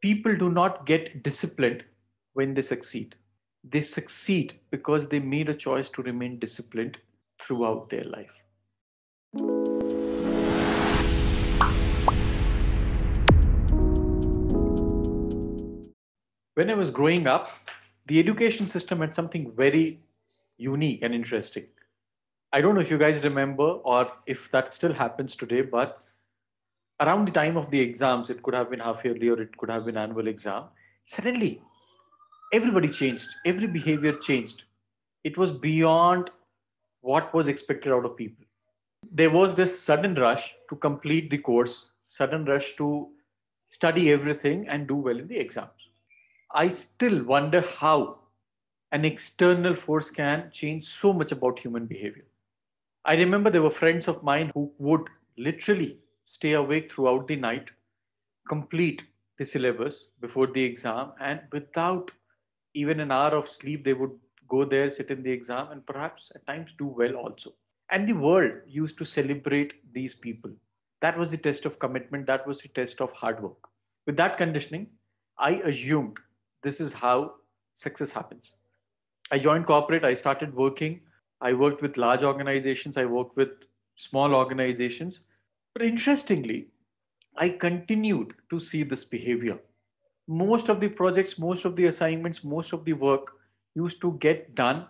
people do not get disciplined when they succeed. They succeed because they made a choice to remain disciplined throughout their life. When I was growing up, the education system had something very unique and interesting. I don't know if you guys remember or if that still happens today, but around the time of the exams, it could have been half yearly or it could have been annual exam. Suddenly, everybody changed. Every behavior changed. It was beyond what was expected out of people. There was this sudden rush to complete the course, sudden rush to study everything and do well in the exams. I still wonder how an external force can change so much about human behavior. I remember there were friends of mine who would literally stay awake throughout the night, complete the syllabus before the exam, and without even an hour of sleep, they would go there, sit in the exam, and perhaps at times do well also. And the world used to celebrate these people. That was the test of commitment, that was the test of hard work. With that conditioning, I assumed this is how success happens. I joined corporate, I started working. I worked with large organizations, I worked with small organizations, but interestingly, I continued to see this behavior. Most of the projects, most of the assignments, most of the work used to get done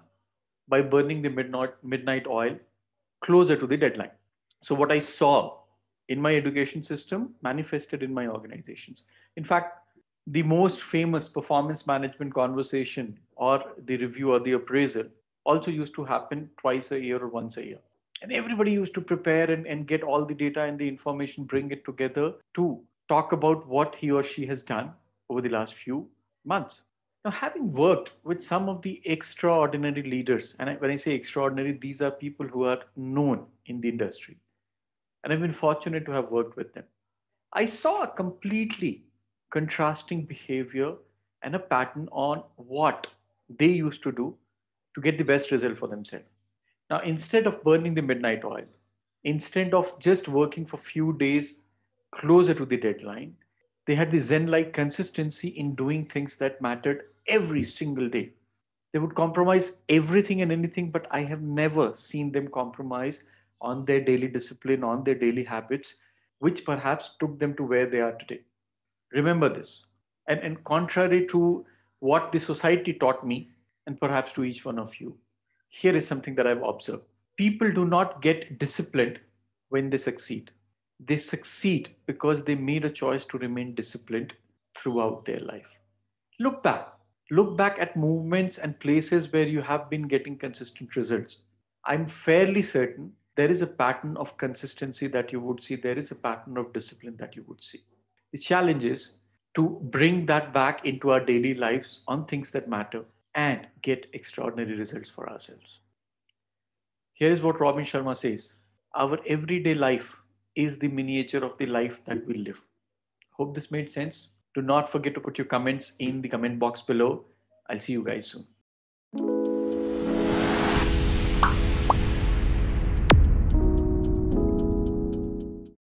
by burning the midnight, midnight oil closer to the deadline. So, what I saw in my education system manifested in my organizations. In fact, the most famous performance management conversation or the review or the appraisal also used to happen twice a year or once a year and everybody used to prepare and, and get all the data and the information bring it together to talk about what he or she has done over the last few months. Now having worked with some of the extraordinary leaders and when i say extraordinary these are people who are known in the industry. And i've been fortunate to have worked with them. I saw a completely contrasting behavior and a pattern on what they used to do to get the best result for themselves now, instead of burning the midnight oil, instead of just working for few days closer to the deadline, they had the Zen-like consistency in doing things that mattered every single day. They would compromise everything and anything, but I have never seen them compromise on their daily discipline, on their daily habits, which perhaps took them to where they are today. Remember this. And, and contrary to what the society taught me, and perhaps to each one of you, here is something that I've observed. People do not get disciplined when they succeed. They succeed because they made a choice to remain disciplined throughout their life. Look back. Look back at movements and places where you have been getting consistent results. I'm fairly certain there is a pattern of consistency that you would see. There is a pattern of discipline that you would see. The challenge is to bring that back into our daily lives on things that matter and get extraordinary results for ourselves. Here is what Robin Sharma says Our everyday life is the miniature of the life that we live. Hope this made sense. Do not forget to put your comments in the comment box below. I'll see you guys soon.